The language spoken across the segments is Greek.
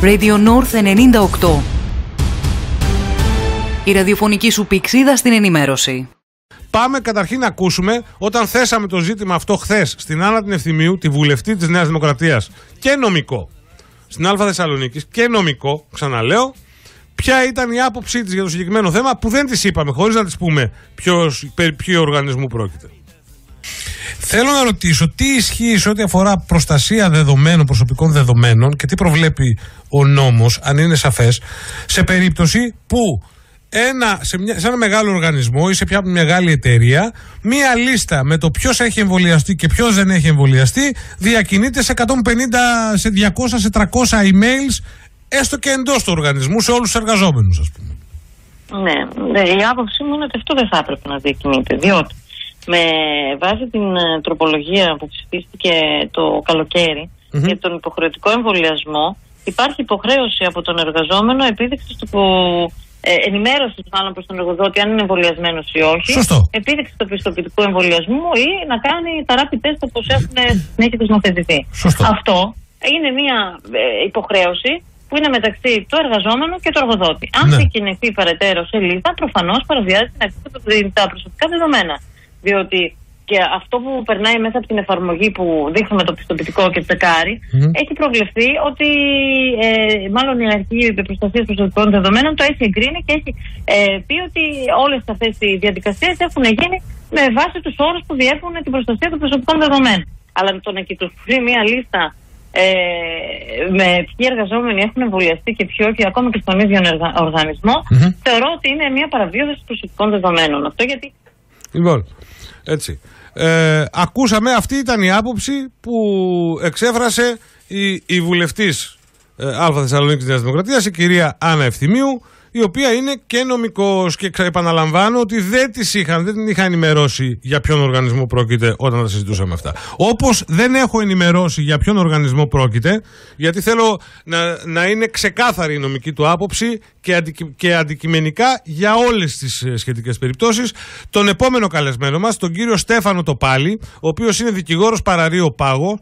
Radio North 98. Η ραδιοφωνική σου πηξίδα στην ενημέρωση. Πάμε καταρχήν να ακούσουμε όταν θέσαμε το ζήτημα αυτό χθες στην Άννα την Ευθυμίου, τη βουλευτή της Νέας Δημοκρατίας και νομικό στην Α Θεσσαλονίκης και νομικό, ξαναλέω, ποια ήταν η άποψή της για το συγκεκριμένο θέμα που δεν της είπαμε, χωρίς να της πούμε ποιος, περί ποιο οργανισμού πρόκειται. Θέλω να ρωτήσω τι ισχύει σε ό,τι αφορά προστασία δεδομένων, προσωπικών δεδομένων και τι προβλέπει ο νόμος, αν είναι σαφές, σε περίπτωση που ένα, σε, μια, σε ένα μεγάλο οργανισμό ή σε μια μεγάλη εταιρεία, μία λίστα με το ποιος έχει εμβολιαστεί και ποιος δεν έχει εμβολιαστεί διακινείται σε 150, σε 200, σε 300 emails, έστω και εντός του οργανισμού, σε όλους τους εργαζόμενους, ας πούμε. Ναι, ναι, η άποψή μου είναι ότι αυτό δεν θα έπρεπε να διακινείται. Διότι με βάση την ε, τροπολογία που ψηφίστηκε το καλοκαιρι για τον υποχρεωτικό εμβολιασμό, υπάρχει υποχρέωση από τον εργαζόμενο επίδειξης του ε, ενημέρωσης μάλλον προς τον εργοδότη αν είναι εμβολιασμένος ή όχι. Σωστό. Επίδειξη του πιστοποιητικού εμβολιασμού ή να κάνει τα rapid test όπως έχουν συνέχεια θεσμοθετηθεί. Σωστό. Αυτό είναι μια ε, υποχρέωση που είναι μεταξύ του εργαζόμενου και του εργοδότη. Αν Ναι. ξεκινηθεί παρετέρω σε λίστα, προφανώς παραβιάζει την αρχή του- τα προσωπικά δεδομένα. Διότι και αυτό που περνάει μέσα από την εφαρμογή που δείχνουμε το πιστοποιητικό και τσεκάρει, Μμμ. έχει προβλεφθεί ότι ε, μάλλον η αρχή προστασία προσωπικών δεδομένων το έχει εγκρίνει και έχει ε, πει ότι όλες αυτές οι διαδικασίες έχουν γίνει με βάση τους όρους που διέπουν την προστασία των προσωπικών δεδομένων. Αλλά το να κυκλοφορεί μια λίστα ε, με ποιοι εργαζόμενοι έχουν εμβολιαστεί και ποιοι όχι, ακόμα και στον ίδιο εργα- οργανισμό, Μμμ. θεωρώ ότι είναι μια παραβίαση προσωπικών δεδομένων. Αυτό γιατί Λοιπόν, έτσι. Ε, ακούσαμε, αυτή ήταν η άποψη που εξέφρασε η, η βουλευτής ε, Α Θεσσαλονίκης Νέας Δημοκρατίας, η κυρία Άννα Ευθυμίου, η οποία είναι και νομικός και ξα- επαναλαμβάνω ότι δεν, τις είχαν, δεν την είχα ενημερώσει για ποιον οργανισμό πρόκειται όταν τα συζητούσαμε αυτά. Όπως δεν έχω ενημερώσει για ποιον οργανισμό πρόκειται, γιατί θέλω να, να είναι ξεκάθαρη η νομική του άποψη και, αντικει- και αντικειμενικά για όλες τις ε, σχετικές περιπτώσεις, τον επόμενο καλεσμένο μας, τον κύριο Στέφανο Τοπάλη, ο οποίος είναι δικηγόρος παραρείο Πάγο,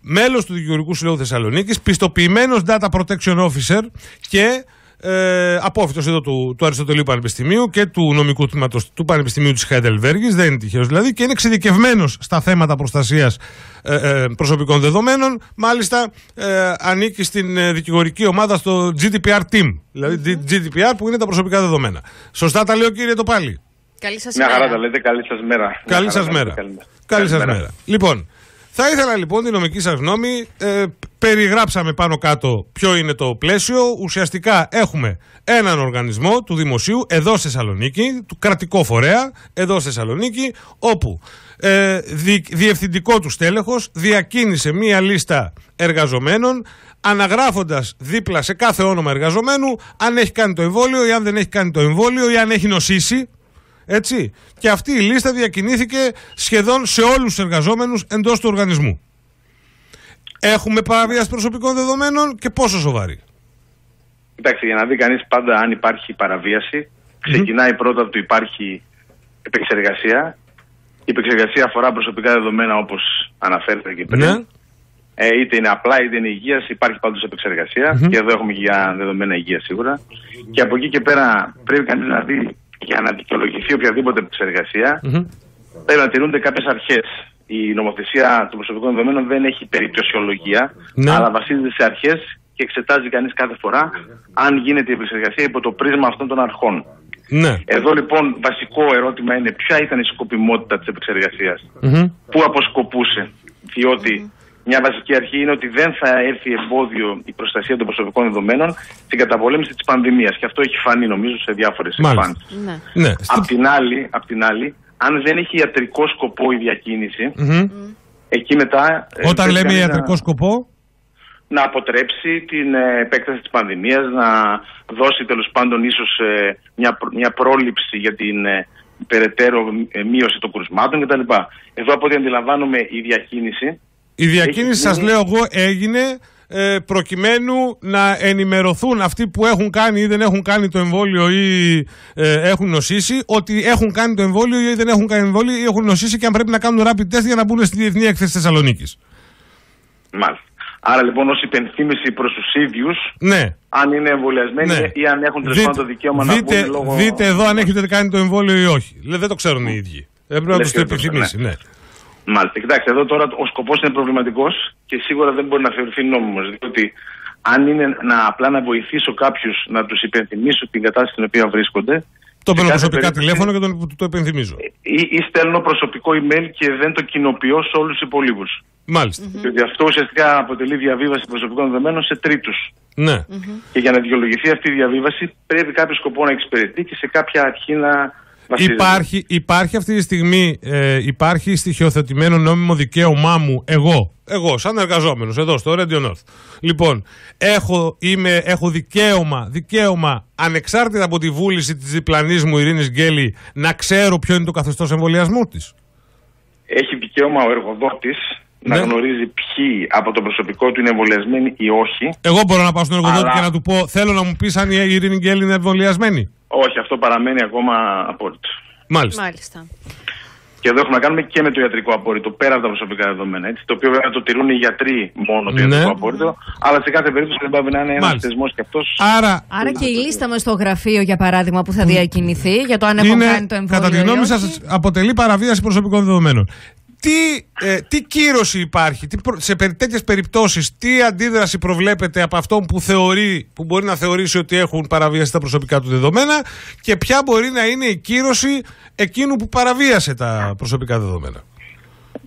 μέλος του Δικηγορικού Συλλόγου Θεσσαλονίκης, πιστοποιημένος Data Protection Officer και ε, απόφυτος εδώ του, του Αριστοτελείου Πανεπιστημίου και του νομικού τμήματος του Πανεπιστημίου της Χαϊντελβέργης, δεν είναι τυχαίος δηλαδή, και είναι εξειδικευμένος στα θέματα προστασίας ε, ε, προσωπικών δεδομένων. Μάλιστα ε, ανήκει στην ε, δικηγορική ομάδα στο GDPR Team, δηλαδή GDPR που είναι τα προσωπικά δεδομένα. Σωστά τα λέω κύριε Τοπάλη. Καλή σας Μια μέρα. χαρά τα λέτε, καλή σας μέρα. Μια Καλή χαρά σας τα μέρα. λέτε, καλή- Καλή σας καλημέρα. μέρα. Λοιπόν, θα ήθελα λοιπόν τη νομική σας γνώμη. Ε, περιγράψαμε πάνω κάτω ποιο είναι το πλαίσιο. Ουσιαστικά έχουμε έναν οργανισμό του δημοσίου εδώ στη Θεσσαλονίκη, του κρατικό φορέα εδώ στη Θεσσαλονίκη, όπου ε, δι, διευθυντικό του στέλεχος διακίνησε μία λίστα εργαζομένων αναγράφοντας δίπλα σε κάθε όνομα εργαζομένου αν έχει κάνει το εμβόλιο ή αν δεν έχει κάνει το εμβόλιο ή αν έχει νοσήσει έτσι. Και αυτή η λίστα διακινήθηκε σχεδόν σε όλους τους εργαζόμενους εντός του οργανισμού. Έχουμε παραβίαση προσωπικών δεδομένων και πόσο σοβαρή; Κοιτάξτε, για να δει κανείς πάντα αν υπάρχει παραβίαση, ξεκινάει πρώτα από το υπάρχει επεξεργασία. Η επεξεργασία αφορά προσωπικά δεδομένα όπως αναφέρεται και πριν. Ναι. Ε, είτε είναι απλά είτε είναι υγείας, υπάρχει πάντως επεξεργασία. Και εδώ έχουμε και για δεδομένα υγείας σίγουρα. Και από εκεί και πέρα πρέπει κανείς να δει για να δικαιολογηθεί οποιαδήποτε επεξεργασία, Μμμ. πρέπει να τηρούνται κάποιες αρχές. Η νομοθεσία των προσωπικών δεδομένων δεν έχει περιπτωσιολογία, Ναι. αλλά βασίζεται σε αρχές και εξετάζει κανείς κάθε φορά αν γίνεται η επεξεργασία υπό το πρίσμα αυτών των αρχών. Ναι. Εδώ λοιπόν βασικό ερώτημα είναι ποια ήταν η σκοπιμότητα της επεξεργασίας. Μμμ. Πού αποσκοπούσε. Διότι μια βασική αρχή είναι ότι δεν θα έρθει εμπόδιο η προστασία των προσωπικών δεδομένων στην καταπολέμηση της πανδημίας. Και αυτό έχει φανεί νομίζω σε διάφορες Μάλιστα. εμφάνισεις. Ναι. Ναι. Απ' την, άλλη, απ' την άλλη, αν δεν έχει ιατρικό σκοπό η διακίνηση, Μμμ. εκεί μετά. ε, Όταν πρέπει λέμε κανείς ιατρικό να, σκοπό, να αποτρέψει την ε, επέκταση της πανδημίας, να δώσει τέλος πάντων ίσως ε, μια, προ- μια πρόληψη για την ε, περαιτέρω ε, μείωση των κρουσμάτων κτλ. Εδώ από ό,τι αντιλαμβάνομαι η διακίνηση η διακίνηση Έχει σας γίνει- λέω εγώ έγινε ε, προκειμένου να ενημερωθούν αυτοί που έχουν κάνει ή δεν έχουν κάνει το εμβόλιο ή ε, έχουν νοσήσει ότι έχουν κάνει το εμβόλιο ή δεν έχουν κάνει εμβόλιο ή έχουν νοσήσει και αν πρέπει να κάνουν rapid test για να μπουν στη Διεθνή Έκθεση Θεσσαλονίκης. Μάλιστα. Άρα λοιπόν ως υπενθύμηση προς τους ίδιους, Ναι. αν είναι εμβολιασμένοι Ναι. ή αν έχουν τέλο Δείτε, πάντων το δικαίωμα να δείτε, βγουν λόγω. δείτε εδώ αν έχετε κάνει το εμβόλιο ή όχι. Λέει, δεν το ξέρουν οι ίδιοι. Δεν πρέπει να Λες τους το και δεν το επιθυμήσει. Ναι. Μάλιστα. Κοιτάξτε, εδώ τώρα ο σκοπός είναι προβληματικός και σίγουρα δεν μπορεί να θεωρηθεί νόμιμος. Διότι αν είναι να απλά να βοηθήσω κάποιους να τους υπενθυμίσω την κατάσταση στην οποία βρίσκονται. Το σε παίρνω κάθε προσωπικά περίπτωση- τηλέφωνο και τον, του το υπενθυμίζω. Ή, ή στέλνω προσωπικό email και δεν το κοινοποιώ σε όλους τους υπολείπους. Μάλιστα. Διότι αυτό ουσιαστικά αποτελεί διαβίβαση προσωπικών δεδομένων σε τρίτους. Ναι. Και για να δικαιολογηθεί αυτή η διαβίβαση πρέπει κάποιο σκοπό να εξυπηρετεί και σε κάποια αρχή να βασίζεται. Υπάρχει, υπάρχει αυτή τη στιγμή, ε, υπάρχει στοιχειοθετημένο νόμιμο δικαίωμά μου εγώ, εγώ σαν εργαζόμενος εδώ στο Radio North. Λοιπόν, έχω, είμαι, έχω δικαίωμα, δικαίωμα ανεξάρτητα από τη βούληση της διπλανής μου Ειρήνης Γκέλη να ξέρω ποιο είναι το καθεστώς εμβολιασμού της. Έχει δικαίωμα ο εργοδότης να Ναι. γνωρίζει ποιοι από το προσωπικό του είναι εμβολιασμένοι ή όχι. Εγώ μπορώ να πάω στον εργοδότη Αλλά- και να του πω θέλω να μου πεις αν η Ειρήνη Γκέλη είναι εμβολιασμένη. Όχι, αυτό παραμένει ακόμα απόρριτο. Μάλιστα. Μάλιστα. Και εδώ έχουμε να κάνουμε και με το ιατρικό απόρριτο, πέρα από τα προσωπικά δεδομένα. Έτσι, το οποίο βέβαια το τηρούν οι γιατροί μόνο το Ναι. ιατρικό απόρριτο, αλλά σε κάθε περίπτωση δεν πάει να είναι ένας Μάλιστα. θεσμός και αυτός. Άρα, Άρα και η λίστα με στο γραφείο, για παράδειγμα, που θα διακινηθεί για το αν έχουν είναι, κάνει το εμβόλιο. κατά τη ή γνώμη όχι. σας, αποτελεί παραβίαση προσωπικών δεδομένων. Τι, ε, τι κύρωση υπάρχει, τι προ- σε περι- τέτοιες περιπτώσεις, τι αντίδραση προβλέπεται από αυτόν που, θεωρεί, που μπορεί να θεωρήσει ότι έχουν παραβιάσει τα προσωπικά του δεδομένα και ποια μπορεί να είναι η κύρωση εκείνου που παραβίασε τα προσωπικά δεδομένα;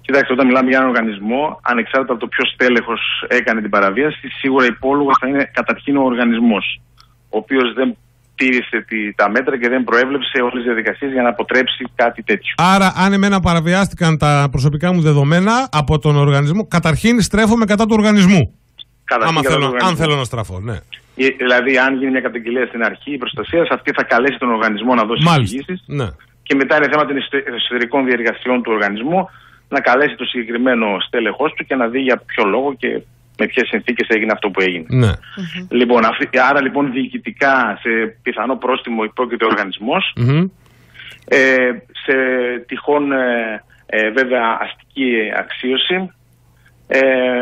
Κοιτάξτε, όταν μιλάμε για έναν οργανισμό, ανεξάρτητα από το ποιος τέλεχος έκανε την παραβίαση, σίγουρα υπόλογο θα είναι καταρχήν ο οργανισμός, ο οποίος δεν τήρησε τη- τα μέτρα και δεν προέβλεψε όλες τις διαδικασίες για να αποτρέψει κάτι τέτοιο. Άρα, αν εμένα παραβιάστηκαν τα προσωπικά μου δεδομένα από τον οργανισμό, καταρχήν στρέφομαι κατά του οργανισμού. Καταρχήν Άμα κατά θέλω, τον αν οργανισμό. θέλω να στραφώ, ναι. Ε, Δηλαδή, αν γίνει μια καταγγελία στην αρχή προστασίας, αυτή θα καλέσει τον οργανισμό να δώσει Μάλιστα. εξηγήσει Ναι. και μετά είναι θέμα των εσωτε- εσωτερικών διεργασιών του οργανισμού να καλέσει το συγκεκριμένο στέλεχός του και να δει για ποιο λόγο και με ποιες συνθήκες έγινε αυτό που έγινε. ναι. Λοιπόν, αυτή, άρα λοιπόν διοικητικά σε πιθανό πρόστιμο υπόκειται ο οργανισμός, Μμμ. ε, σε τυχόν ε, ε, βέβαια αστική αξίωση, ε,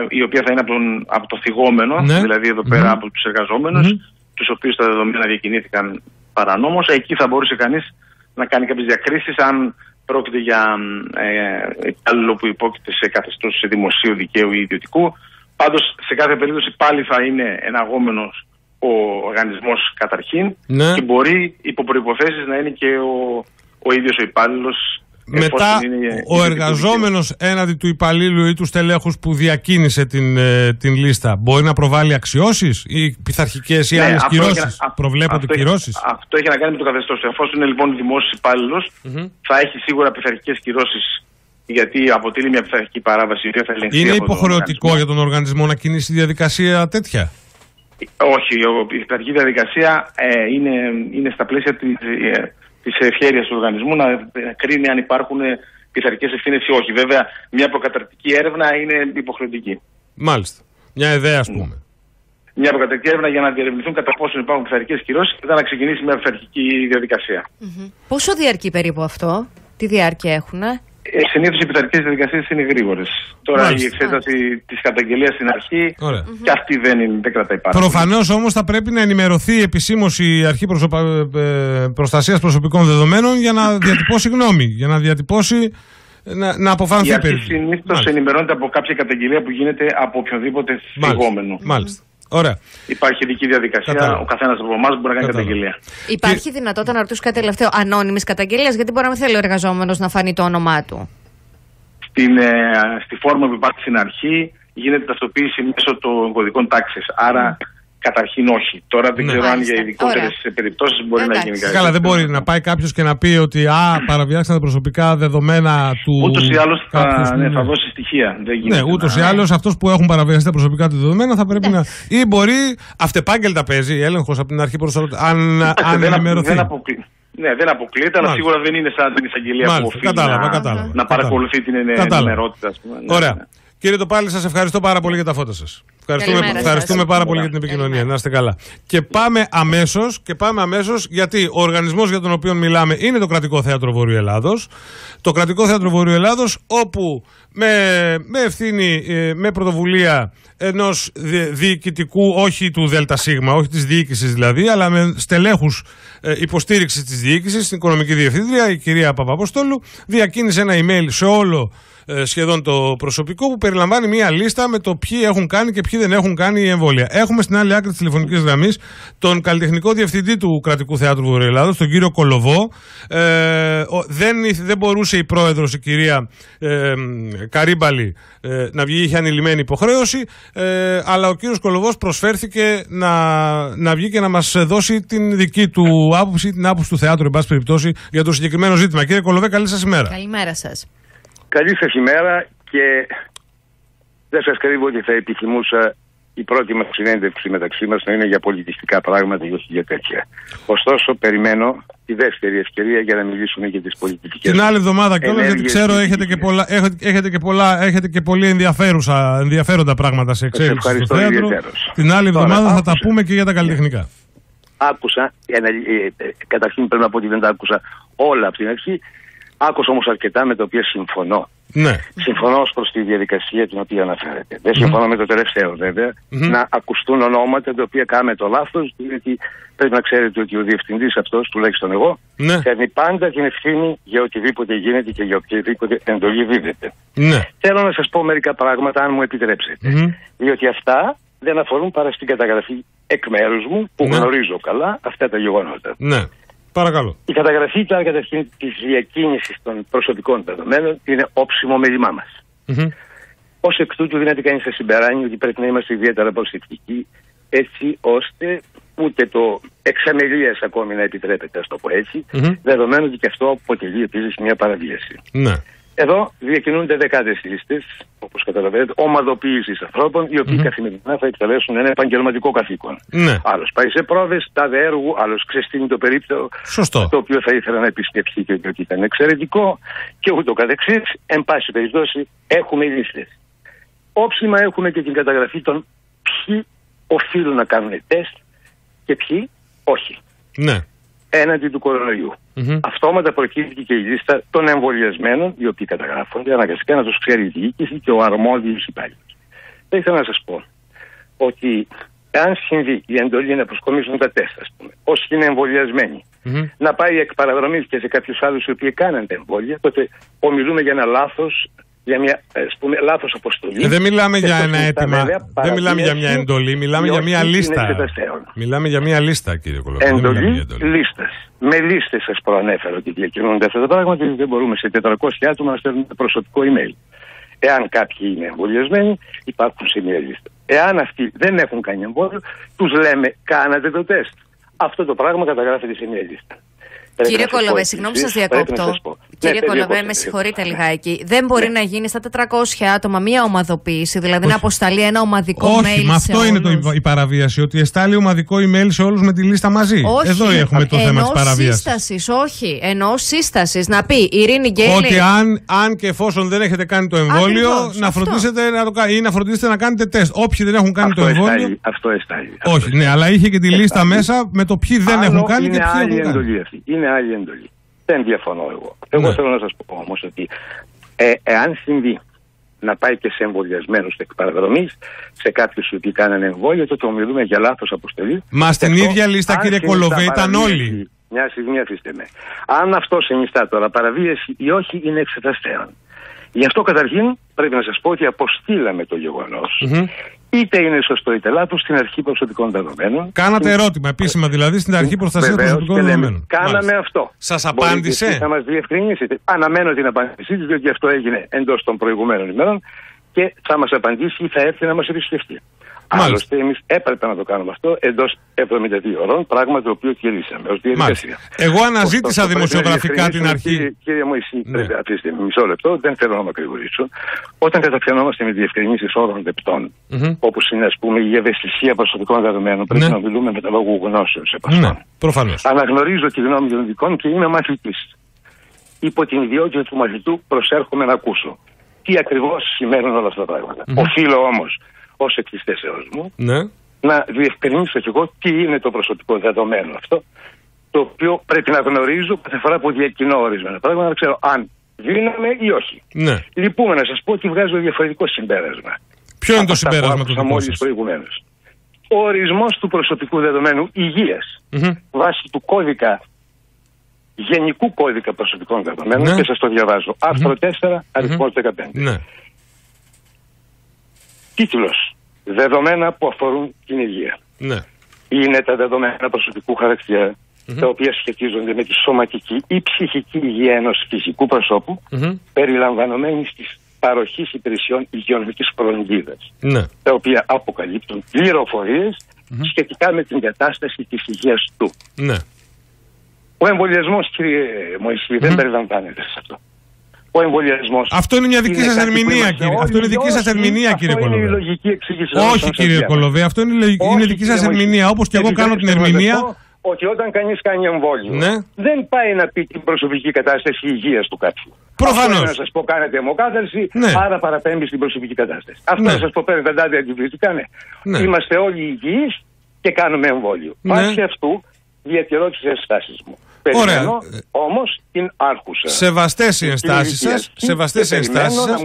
η οποία θα είναι από, τον, από το θυγόμενο, Ναι. δηλαδή εδώ πέρα Μμμ. από τους εργαζόμενους, Μμμ. τους οποίους τα δεδομένα διακινήθηκαν παρανόμως. Εκεί θα μπορούσε κανείς να κάνει κάποιες διακρίσεις αν πρόκειται για ε, υπάλληλο που υπόκειται σε καθεστώς σε δημοσίου δικαίου ή ιδιωτικού. Πάντως σε κάθε περίπτωση πάλι θα είναι εναγόμενος ο οργανισμός καταρχήν Ναι. και μπορεί υπό προϋποθέσεις να είναι και ο, ο ίδιος ο υπάλληλος Μετά εφόσον είναι ο ιδιωτικού εργαζόμενος έναντι του υπαλλήλου ή του στελέχους που διακίνησε την, ε, την λίστα μπορεί να προβάλλει αξιώσεις ή πειθαρχικές ή Ναι, άλλες αυτό κυρώσεις. έχει να- α- Προβλέπονται αυτό έχει- κυρώσεις; Αυτό έχει να κάνει με το καθεστώς. Εφόσον είναι λοιπόν δημόσιος υπάλληλος, θα έχει σίγουρα πειθαρχικές κυρώσεις γιατί αποτελεί μια πειθαρχική παράβαση η οποία θα ελεγχθεί. Είναι από τον υποχρεωτικό οργανισμό. για τον οργανισμό να κινήσει διαδικασία τέτοια; Όχι, ο- η πειθαρχική διαδικασία ε, είναι, είναι στα πλαίσια της της ευχέρειας του οργανισμού να ε, κρίνει αν υπάρχουν πειθαρχικές ευθύνες ή όχι. Βέβαια, μια προκαταρκτική έρευνα είναι υποχρεωτική. Μάλιστα. Μια ιδέα ας πούμε. Μια προκαταρκτική έρευνα για να διερευνηθούν κατά πόσο υπάρχουν πειθαρχικές κυρώσεις και μετά να ξεκινήσει μια πειθαρχική διαδικασία. Πόσο διαρκεί περίπου αυτό, τι διάρκεια έχουν. Ε, Συνήθως οι πειθαρχικές διαδικασίες είναι γρήγορες. Τώρα Μάλιστα. η εξέταση της καταγγελίας στην αρχή Ωραία. και αυτή δεν, είναι, δεν κρατάει πάρα πολύ. Προφανώς όμως θα πρέπει να ενημερωθεί επισήμως η Αρχή Προσωπα... ε, Προστασίας Προσωπικών Δεδομένων για να διατυπώσει γνώμη. Για να διατυπώσει. να, να αποφανθεί Η αρχή περί- συνήθως Μάλιστα. ενημερώνεται από κάποια καταγγελία που γίνεται από οποιονδήποτε θυγόμενο. Μάλιστα. Μάλιστα. Ωραία. Υπάρχει ειδική διαδικασία. Κατάλαβα. Ο καθένας από εμάς μπορεί να κάνει Κατάλαβα. καταγγελία. Υπάρχει δυνατότητα να ρωτήσω κάτι τελευταίο ανώνυμης καταγγελίας, γιατί μπορεί να μην θέλει ο εργαζόμενος να φανεί το όνομά του. Στην, ε, στη φόρμα που υπάρχει στην αρχή γίνεται ταυτοποίηση μέσω των κωδικών τάξης. Άρα καταρχήν όχι. Τώρα δεν Ναι. ξέρω αν Μάλιστα. για ειδικότερες Ωραία. περιπτώσει μπορεί να Εντάξει. γίνει κάτι. Καλά, δεν τέτοιο. μπορεί να πάει κάποιος και να πει ότι Α, παραβιάξαν τα προσωπικά δεδομένα του. Ούτως ή άλλως θα, κάποιους που ναι, είναι- θα δώσει στοιχεία. Δεν Ναι, γίνεται ούτως να- ή άλλως αυτού που έχουν παραβιαστεί τα προσωπικά του δεδομένα θα πρέπει να. ή μπορεί αυτεπάγγελτα παίζει έλεγχος από την αρχή προς το. Αν, Εντάξει, αν δεν, απο- ενημερωθεί. δεν, αποκλει- ναι, δεν αποκλείεται, αλλά Μάλιστα. σίγουρα δεν είναι σαν την εισαγγελία που Μάλιστα, οφείλει κατάλαβα, να, κατάλαβα, να κατάλαβα. παρακολουθεί την ενε- Κατάλαβα. ενημερότητα. ας πούμε. Ναι, Ωραία. ναι. Κύριε Τοπάλη, σας ευχαριστώ πάρα πολύ για τα φώτα σας. Ευχαριστούμε, Καλημέρα σας. ευχαριστούμε πάρα πολύ για την επικοινωνία. Καλημέρα. Να είστε καλά. Και πάμε αμέσω, και πάμε αμέσως, γιατί ο οργανισμός για τον οποίο μιλάμε είναι το Κρατικό Θέατρο Βορείου Ελλάδος. Το Κρατικό Θέατρο Βορείου Ελλάδος, όπου με, με ευθύνη, ε, με πρωτοβουλία ενός διοικητικού, όχι του ΔΣ, όχι της διοίκησης δηλαδή, αλλά με στελέχους υποστήριξης της διοίκησης, την οικονομική διευθύντρια, η κυρία Παπαποστόλου, διακίνησε ένα email σε όλο ε, σχεδόν το προσωπικό που περιλαμβάνει μια λίστα με το ποιοι έχουν κάνει και ποιοι δεν έχουν κάνει η εμβόλια. Έχουμε στην άλλη άκρη της τηλεφωνικής γραμμής τον καλλιτεχνικό διευθυντή του Κρατικού Θεάτρου Βορειοελλάδο, τον κύριο Κολοβό. Ε, ο- δεν, ήθ- δεν μπορούσε η πρόεδρος, η κυρία ε, Καρύμπαλη, ε, να βγει, είχε ανηλυμένη υποχρέωση. Ε, αλλά ο κύριος Κολοβός προσφέρθηκε να, να βγει και να μας δώσει την δική του άποψη, την άποψη του θεάτρου, εν πάση περιπτώσει, για το συγκεκριμένο ζήτημα. Κύριε Κολοβέ, καλή σας ημέρα. Καλημέρα σας. Καλή σας ημέρα και δεν σας κρύβω ότι θα επιθυμούσα η πρώτη μας συνέντευξη μεταξύ μας να είναι για πολιτιστικά πράγματα και όχι για τέτοια. Ωστόσο, περιμένω τη δεύτερη ευκαιρία για να μιλήσουμε για τις πολιτικές Την άλλη εβδομάδα κιόλας, γιατί ενέργειες ξέρω και έχετε και, επιτυχίες. πολλά, έχετε, έχετε, και πολλά, έχετε και πολύ ενδιαφέρουσα, ενδιαφέροντα πράγματα σε εξέλιξη στο ευχαριστώ θέατρο. ιδιαίτερως. Την άλλη Τώρα, εβδομάδα θα τα άκουσα. πούμε και για τα καλλιτεχνικά. Άκουσα, ένα- ε, ε, καταρχήν πρέπει να πω ότι δεν τα άκουσα όλα από την αρχή. Άκουσα όμως αρκετά με τα οποία συμφωνώ. Ναι. Συμφωνώ ως προς τη διαδικασία την οποία αναφέρετε. Δεν συμφωνώ με το τελευταίο βέβαια. Να ακουστούν ονόματα τα οποία κάνουμε το λάθος, γιατί πρέπει να ξέρετε ότι ο διευθυντής αυτός, τουλάχιστον εγώ, Ναι. φέρνει πάντα την ευθύνη για οτιδήποτε γίνεται και για οποιαδήποτε εντολή δίδεται. Ναι. Θέλω να σας πω μερικά πράγματα, αν μου επιτρέψετε. Μμμ. Διότι αυτά δεν αφορούν παρά στην καταγραφή εκ μέρους μου, που Ναι. γνωρίζω καλά αυτά τα γεγονότα. Ναι. Παρακαλώ. Η καταγραφή τώρα καταρχήν της διακίνησης των προσωπικών δεδομένων είναι όψιμο μέλημά μας. Μμμ. Ω εκ τούτου, δυνατή κανεί θα συμπεράνει ότι πρέπει να είμαστε ιδιαίτερα προσεκτικοί, έτσι ώστε ούτε το εξαμελίας ακόμη να επιτρέπεται, ας το πω έτσι, Μμμ. δεδομένου ότι και αυτό αποτελεί επίσης μια παραβίαση. Ναι. Εδώ διακινούνται δεκάδες λίστε, όπως καταλαβαίνετε, ομαδοποίησης ανθρώπων, οι οποιοι καθημερινά θα εκτελέσουν ένα επαγγελματικό καθήκον. Ναι. Άλλος πάει σε πρόβες, τάδε έργου, άλλος ξεστήνει το περίπτωο, Σωστό. το οποίο θα ήθελα να επισκεφθεί και ότι ήταν εξαιρετικό και ούτω καθεξής. Εν πάση περιπτώσει, έχουμε λίστε. Όψιμα έχουμε και την καταγραφή των ποιοι οφείλουν να κάνουν τεστ και ποιοι όχι Ναι. Έναντι του κορονοϊού. Μμμ. Αυτόματα προκύπτει και η λίστα των εμβολιασμένων, οι οποίοι καταγράφονται, αναγκαστικά να τους ξέρει η διοίκηση και ο αρμόδιος υπάλληλος. Θα ήθελα να σας πω ότι αν συμβεί η εντολή να προσκομίσουν τα τεστ, ας πούμε, όσοι είναι εμβολιασμένοι, Μμμ. να πάει εκ παραδρομής και σε κάποιους άλλους οι οποίοι κάναν τα εμβόλια, τότε ομιλούμε για ένα λάθος, για μια ας πούμε, λάθος αποστολή. Ε, δεν μιλάμε Και για αυτό ένα συνιστά αίτημα. βέβαια Δεν μιλάμε για μια παραβίαση εντολή. Μιλάμε ή για όχι μια είναι λίστα. εξεταστέων. Μιλάμε για μια λίστα, κύριε Κολοβέ. Δεν μιλάμε Εντολή για εντολή. λίστα. Με λίστες σας προανέφερα ότι διακινούνται αυτά τα πράγματα, γιατί δεν μπορούμε σε 400 άτομα να στέλνουμε προσωπικό email. Εάν κάποιοι είναι εμβολιασμένοι, υπάρχουν σε μια λίστα. Εάν αυτοί δεν έχουν κάνει εμβόλιο, τους λέμε κάνατε το τεστ. Αυτό το πράγμα καταγράφεται σε μια λίστα. Πρέπει Κύριε να σας πω Κολοβέ, επίσης, συγγνώμη που σας πρέπει να διακόπτω. σας πω. Κύριε Ναι, Κολοβέ, περίπου με αυτό, συγχωρείτε ναι. λιγάκι. Δεν μπορεί να γίνει στα 400 άτομα μία ομαδοποίηση, δηλαδή να αποσταλεί ένα ομαδικό mail Όχι, με σε αυτό είναι το, όλους. η παραβίαση. Ότι εστάλει ομαδικό email σε όλους με τη λίστα μαζί. Όχι, Εδώ έχουμε το θέμα της ενός παραβίασης. σύστασης, όχι. Ενός σύστασης. Να πει Ειρήνη Γκέλη. Ότι αν, αν και εφόσον δεν έχετε κάνει το εμβόλιο, Ακριβώς, να αυτό. φροντίσετε να το κα- ή να φροντίσετε να κάνετε τεστ. Όποιοι δεν έχουν κάνει Αυτό το εμβόλιο. εστάλει, Αυτό εστάλει. αυτό Όχι, ναι, αλλά είχε και τη λίστα Εστάλει. μέσα με το ποιοι δεν Άλλο έχουν κάνει και είναι ποιοι άλλη έχουν κάνει. Εντολή αυτή. Είναι άλλη εντολή. Δεν διαφωνώ εγώ. Εγώ Ναι. θέλω να σας πω όμως ότι ε, εάν συμβεί να πάει και σε εμβολιασμένους εκ παραδρομής, σε κάποιους οι οποίοι κάνανε εμβόλιο, τότε ομιλούμε για λάθος αποστολή. Μα στην Και αυτό, ίδια λίστα, αν κύριε συνιστά Κολοβέ, ήταν παραβίαση- όλοι. Μια στιγμή αφήστε με. Αν αυτό συνιστά τώρα παραβίαση ή όχι, είναι εξεταστέων. Γι' αυτό καταρχήν πρέπει να σας πω ότι αποστήλαμε το γεγονός. Μμμ. Είτε είναι σωστό είτε λάθο στην αρχή προσωπικών δεδομένων. Κάνατε ερώτημα επίσημα, δηλαδή στην αρχή προστασία Βεβαίως, προσωπικών και λέμε, δεδομένων. Κάναμε Μάλιστα. αυτό. Σας Μπορείτε απάντησε; εσείς να μας διευκρινίσετε. Αναμένω την απάντησή της, διότι αυτό έγινε εντός των προηγουμένων ημερών και θα μας απαντήσει ή θα έρθει να μας εμπιστευτεί. Μάλιστα. Άλλωστε, εμείς έπρεπε να το κάνουμε αυτό εντός 72 ώρων, πράγμα το οποίο τηρήσαμε ως διαδικασία. Μάλιστα. Εγώ αναζήτησα Ωστόσο, πρέπει να δημοσιογραφικά την διευκρινίσουμε, αρχή. Κύριε, κύριε μου, εσύ, Ναι. πρέπει, αφήστε με μισό λεπτό, δεν θέλω να μακρηγορήσω. Όταν καταπιανόμαστε με διευκρινήσεις όρων λεπτών, Μμμ. όπως είναι ας πούμε η ευαισθησία προσωπικών δεδομένων, πρέπει Ναι. να μιλούμε με τα λόγου γνώσεως σε Ναι, προφανώς. Αναγνωρίζω τη γνώμη των ειδικών και είμαι μαθητής. Υπό την ιδιότητα του μαθητού προσέρχομαι να ακούσω. τι ακριβώς σημαίνουν όλα αυτά τα πραγματα Οφείλω όμως, ω εκ τη μου, Ναι. να διευκρινίσω κι εγώ τι είναι το προσωπικό δεδομένο αυτό, το οποίο πρέπει να γνωρίζω κάθε φορά που διακινώ ορισμένα πράγματα, να ξέρω αν δίναμε ή όχι. Ναι. Λυπούμε να σας πω ότι βγάζω διαφορετικό συμπέρασμα. Ποιο είναι το Από αυτά που συμπέρασμα του άκουσα δικού μόλις σας; προηγουμένως. Ο ορισμός του προσωπικού δεδομένου υγείας Μμμ. βάσει του κώδικα γενικού κώδικα προσωπικών δεδομένων Ναι. και σας το διαβάζω. Άρθρο 4, αριθμός 15. Ναι. Τίτλος. Δεδομένα που αφορούν την υγεία. Ναι. Είναι τα δεδομένα προσωπικού χαρακτήρα, τα οποία σχετίζονται με τη σωματική ή ψυχική υγεία ενός φυσικού προσώπου Μμμ. περιλαμβανομένης της παροχής υπηρεσιών υγειονομικής φροντίδας Ναι. τα οποία αποκαλύπτουν πληροφορίες σχετικά με την κατάσταση της υγείας του. Ναι. Ο εμβολιασμός, κύριε Μωυσή, δεν περιλαμβάνεται σε αυτό. Ο εμβολιασμός. Αυτό είναι μια δική σας ερμηνεία, κύριε. Αυτό είναι δική σας ερμηνεία, κύριε Αυτό είναι η Κολοβέ. λογική εξήγηση. όλων Όχι, των κύριε σας Κολοβέ, αυτό είναι, λογική- είναι Όχι, δική σας κύριε Μωυσή. ερμηνεία. Όπως και εγώ κάνω την Επιτρέψτε μου να ερμηνεία. σας πω Ότι όταν κανείς κάνει εμβόλιο, Ναι. δεν πάει να πει την προσωπική κατάσταση υγείας του κάποιου. Προφανώς. Αυτό είναι να σας πω, κάνετε αιμοκάθαρση, Ναι. άρα παραπέμπει στην προσωπική κατάσταση. Αυτό Ναι. να σας πω, παίρνετε αντάδια αντιβιωτικά, ναι. Ναι. Είμαστε όλοι υγιείς και κάνουμε εμβόλιο. Ναι. Βάσει αυτού διατηρώ τις ενστάσεις μου. Ωραία. Περιμένω όμως την άρχουσα. Σεβαστές οι ενστάσεις σας. Σεβαστές οι ενστάσεις σας.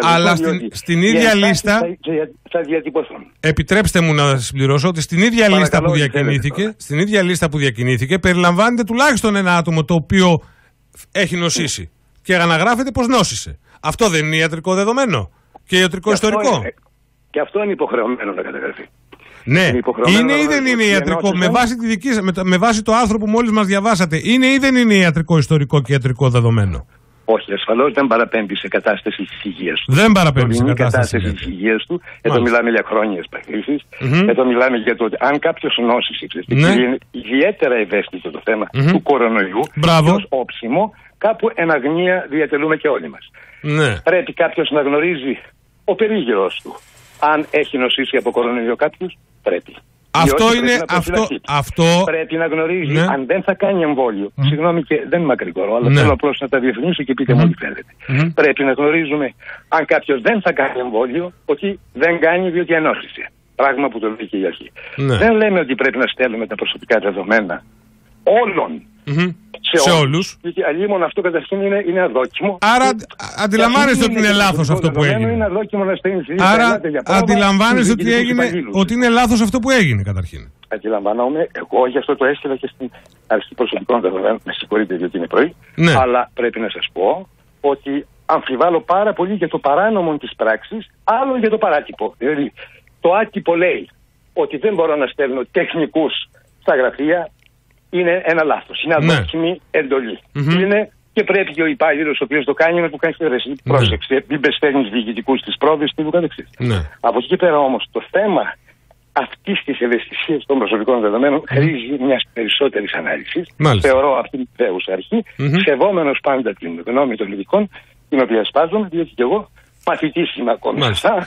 Αλλά στην, στην ίδια λίστα, Θα, θα διατυπωθούν. επιτρέψτε μου να συμπληρώσω ότι στην ίδια Παρακαλώ, λίστα που ό,τι διακινήθηκε, θέλετε τώρα. στην ίδια λίστα που διακινήθηκε, περιλαμβάνεται τουλάχιστον ένα άτομο το οποίο έχει νοσήσει. Και αναγράφεται πως νόσησε. Αυτό δεν είναι ιατρικό δεδομένο. Και ιατρικό Και αυτό ιστορικό. είναι- Και αυτό είναι υποχρεωμένο να καταγραφεί. Ναι, Είναι υποχρεωμένο είναι να ή δεν γνωρίζει είναι ότι ιατρικό; ενώσεις Με δεν- βάση, τη δική, σας- με, το- με βάση το άρθρο που μόλις μας διαβάσατε, είναι ή δεν είναι ιατρικό, ιστορικό και ιατρικό δεδομένο; Όχι, ασφαλώς δεν παραπέμπει σε κατάσταση της υγείας του. Δεν παραπέμπει σε Είναι η κατάσταση. κατάσταση της υγείας του. Εδώ Μάλιστα. μιλάμε για χρόνιες παθήσεις. Μμμ. Εδώ μιλάμε για το ότι αν κάποιος νόσησε, ξέρετε, Ναι. και είναι ιδιαίτερα ευαίσθητο το θέμα Μμμ. του κορονοϊού, Μπράβο. ως όψιμο, κάπου εν αγνία διατελούμε και όλοι μας. Ναι. Πρέπει κάποιος να γνωρίζει ο περίγυρο του. Αν έχει νοσήσει από κορονοϊό κάποιος, πρέπει. Αυτό Διότι είναι- πρέπει να αυτό- προφυλαχθεί. αυτό- Πρέπει να γνωρίζει Ναι. αν δεν θα κάνει εμβόλιο. Συγγνώμη και δεν μακρηγορώ, αλλά Ναι. θέλω απλώς να τα διευκρινίσω και πείτε μου ό,τι θέλετε. Μμμ. Πρέπει να γνωρίζουμε αν κάποιος δεν θα κάνει εμβόλιο, ότι δεν κάνει διότι ενόχλησε. Πράγμα που το λέει και η αρχή. Ναι. Δεν λέμε ότι πρέπει να στέλνουμε τα προσωπικά δεδομένα όλων Μμμ. Σε, Σε όλους. όλους. Γιατί αλλήμον αυτό καταρχήν είναι, είναι αδόκιμο. Άρα, Και- α- αντιλαμβάνεστε και ότι είναι και λάθος το αυτό που δεδομένο έγινε. Είναι αδόκιμο να στέλνει Άρα αντιλαμβάνεστε ότι, έγινε, ότι είναι λάθος αυτό που έγινε καταρχήν. Αντιλαμβάνομαι, εγώ γι' αυτό το έστειλα και στην αρχή προσωπικών δεδομένων. Με συγχωρείτε διότι είναι πρωί. Ναι. Αλλά πρέπει να σας πω ότι αμφιβάλλω πάρα πολύ για το παράνομο της πράξης, άλλο για το παράτυπο. Δηλαδή, το άτυπο λέει ότι δεν μπορώ να στέλνω τεχνικούς στα γραφεία. Είναι ένα λάθος. Είναι Ναι. αδόκιμη εντολή. Μμμ. Είναι και πρέπει και ο υπάλληλος ο οποίος το κάνει να του κάνει τη ρεσί. Ναι. Πρόσεξε, μην πεσταίνεις διοικητικούς της πρόοδη και του καθεξή. Ναι. Από εκεί και πέρα όμως το θέμα αυτής της ευαισθησίας των προσωπικών δεδομένων χρήζει μιας περισσότερης ανάλυσης. Μάλιστα. Θεωρώ αυτή την δέουσα αρχή, Μμμ. σεβόμενος πάντα την γνώμη των ειδικών, την οποία σπάζομαι, διότι και εγώ μαθητή είμαι ακόμη. Μάλιστα.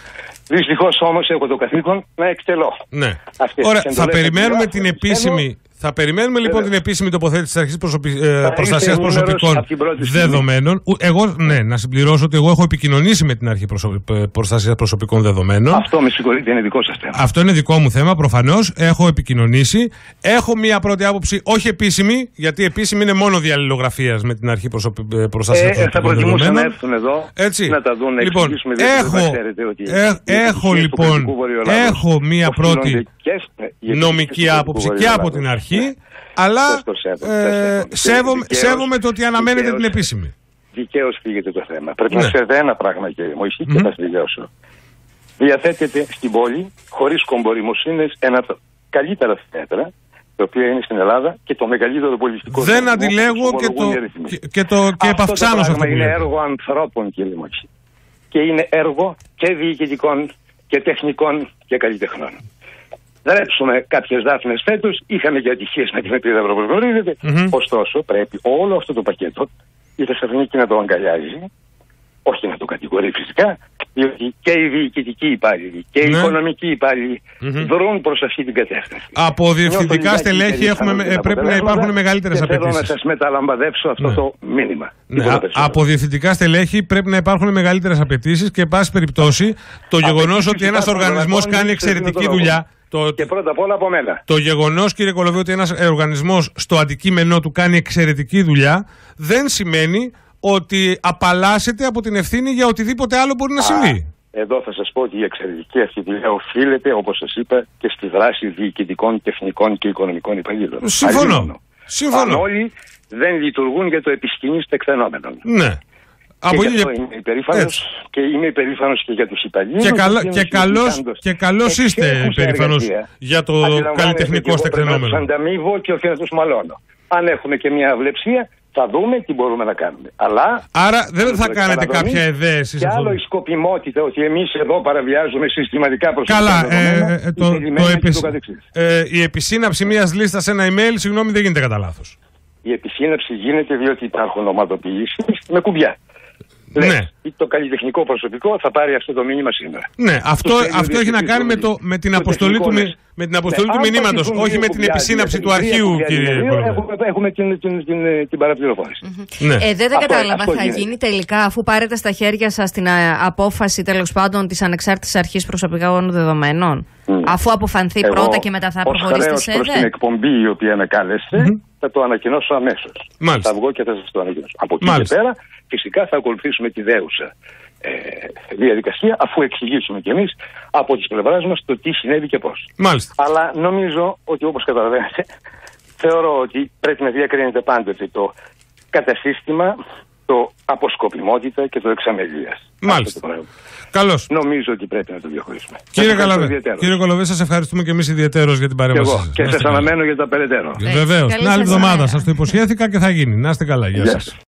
Δυστυχώς όμως έχω το καθήκον να εκτελώ. Ναι. Αυτές Ωραία, τις θα εντολές περιμένουμε που την γράφω, επίσημη. Θα περιμένουμε λοιπόν Βέβαια. την επίσημη τοποθέτηση της Αρχής είμαι Προστασίας ενήμερος Προσωπικών από την πρώτη στιγμή. Δεδομένων. Ου- Εγώ, ναι, να συμπληρώσω ότι εγώ έχω επικοινωνήσει με την Αρχή Προστασίας Προσωπικών Δεδομένων. Αυτό με συγχωρείτε είναι δικό σας θέμα. Αυτό είναι δικό μου θέμα, προφανώς. Έχω επικοινωνήσει. Έχω μία πρώτη άποψη, όχι επίσημη, γιατί επίσημη είναι μόνο διαλληλογραφίας με την Αρχή Προστασίας Ε, θα Προσωπικών προτιμούσα να Δεδομένων. έρθουν εδώ Έτσι. να τα δουν, να Λοιπόν, εξηγήσουμε, διότι έχω- δεν ξέρετε ότι ε- οι έχω, επιτυχίες του λοιπόν, κρατικού Βορειοελλάδος έχω μία οφείλονται πρώτη και σ- ε, οι επιτυχίες νομική του κρατικού άποψη και Βορειοελλάδος. από την αρχή, αλλά Σας το σέβομαι, ε, σας σέβομαι. σέβομαι, Δικαίως- σέβομαι το ότι αναμένετε δικαίως- την επίσημη. Δικαίως φύγεται το θέμα. Πρέπει Ναι. να ξέρετε ένα πράγμα, κύριε Μωυσή, και Μμμ. θα τελειώσω. Διαθέτεται στην πόλη, χωρίς κομπορημοσύνες, ένα από τα καλύτερα θέατρα, το οποίο είναι στην Ελλάδα και το μεγαλύτερο πολιτικό Δεν δυναμισμό αντιλέγω που και το, ομολογούν οι αριθμοί. και, και το και Αυτό επαυξάνω το σε αυτό πράγμα που είναι λέτε. έργο ανθρώπων, κύριε Μωυσή. Και είναι έργο και διοικητικών και τεχνικών και καλλιτεχνών. Δρέψουμε κάποιες δάφνε φέτος. Είχαμε και ατυχίες με την επίδαυρο που γνωρίζετε. Μμμ. Ωστόσο, πρέπει όλο αυτό το πακέτο η Θεσσαλονίκη να το αγκαλιάζει, όχι να το κατηγορεί φυσικά, διότι και οι διοικητικοί υπάλληλοι και οι Ναι. οικονομικοί υπάλληλοι δρούν προς αυτή την κατεύθυνση. Από διευθυντικά Νιώθω λιγάκι στελέχη έχουμε, υπερήφανος ε, για τα πρέπει να αποτελέσματα υπάρχουν μεγαλύτερες και Θέλω να απαιτήσεις. σας μεταλαμπαδεύσω αυτό Ναι. το μήνυμα. Ναι, Τίποτα α- περισσότερο. από διευθυντικά στελέχη πρέπει να υπάρχουν μεγαλύτερες απαιτήσεις και, εν πάση περιπτώσει, το γεγονός Απαιτήσεις ότι ένας υπάρχουν, οργανισμός λοιπόν, κάνει σε εξαιρετική δίνω το δουλειά. Λόγο. Το, Και πρώτα απ' όλα από μένα. το γεγονός, κύριε Κολοβέ, ότι ένας οργανισμός στο αντικείμενό του κάνει εξαιρετική δουλειά δεν σημαίνει ότι απαλλάσσεται από την ευθύνη για οτιδήποτε άλλο μπορεί να συμβεί. Εδώ θα σας πω ότι η εξαιρετική αυτή δουλειά οφείλεται, όπως σας είπα, και στη δράση διοικητικών, τεχνικών και οικονομικών υπαλλήλων. Συμφωνώ. Αλλήμωνο. Συμφωνώ. Αν όλοι δεν λειτουργούν για το επισκηνή τεκθενόμενο. Ναι. Από και εκεί γι' αυτό και- είμαι υπερήφανος Έτσι. και είμαι υπερήφανος και για τους υπαλλήλου. Και, καλά, και, καλώς, και καλώς είστε υπερήφανος για το καλλιτεχνικό στεκνόμενο. Τους ανταμείβω και όχι να του μαλώνω. Αν έχουμε και μια αυλεψία, θα δούμε τι μπορούμε να κάνουμε. Αλλά. Άρα δεν θα το κάνετε επαναδρομή κάποια εδέηση σε Και αυτό. άλλο η σκοπιμότητα ότι εμείς εδώ παραβιάζουμε συστηματικά προσωπικά Καλά, ε, δεδομένα, ε, το, υπερημένα το και επισ- το καθεξής. ε, η επισύναψη μιας λίστας σε ένα email, συγγνώμη, δεν γίνεται κατά λάθος. Η επισύναψη γίνεται διότι υπάρχουν ομαδοποιήσεις με κουμπιά. Ναι. Λες, το καλλιτεχνικό προσωπικό θα πάρει αυτό το μήνυμα σήμερα. Ναι, αυτό, Τους θέλει αυτό ο έχει να διευθυντής κάνει με, τους το, με την το αποστολή του, τεχνικό μη- λες. με την αποστολή Ναι, του αν μηνύματος, πατηθούν όχι δύο με την κουμπιά, επισύναψη δύο του αρχείου, κουμπιά, κύριε δύο, Κολοβέ. Έχουμε, έχουμε την, την, την, την παραπληροφόρηση. Ναι. Ε, δεν, δεν Αυτό- κατάλαβα. αυτό θα γίνεται. γίνει τελικά, αφού πάρετε στα χέρια σας την α, απόφαση τέλος πάντων της ανεξάρτητης αρχής προσωπικών δεδομένων. Αφού αποφανθεί Εγώ, πρώτα και μετά θα ως προχωρήσετε χρέος σε προς την ΕΔΕ. εκπομπή η οποία με κάλεσε, θα το ανακοινώσω αμέσως. Μάλιστα. Θα βγω και θα σας το ανακοινώσω. Από εκεί Μάλιστα. και πέρα, φυσικά θα ακολουθήσουμε τη δέουσα ε, διαδικασία, αφού εξηγήσουμε κι εμείς από τις πλευράς μας το τι συνέβη και πώς. Μάλιστα. Αλλά νομίζω ότι όπως καταλαβαίνετε, θεωρώ ότι πρέπει να διακρίνεται πάντοτε το κατασύστημα, το αποσκοπιμότητα και το εξαμελίας. Μάλιστα. Καλώς. Νομίζω ότι πρέπει να το διαχωρίσουμε. Κύριε Σας ευχαριστώ Καλαβέ, ιδιαίτερως. κύριε Κολοβέ, σας ευχαριστούμε και εμείς ιδιαίτερως για την Και παρέμβαση εγώ. σας. Και Να είστε σας καλά. αναμένω για τα περαιτέρω. Βεβαίως. Καλή Την άλλη σας εβδομάδα ημέρα. σας το υποσχέθηκα και θα γίνει. Να είστε καλά. Γεια Γεια σας. σας.